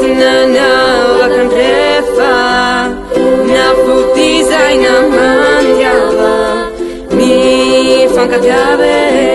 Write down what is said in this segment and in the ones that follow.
tinanaovakanrefa na budizaina manrava ni fankatiave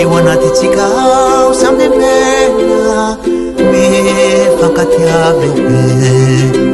niwanatyitsikao samyy mena mifakatiavy be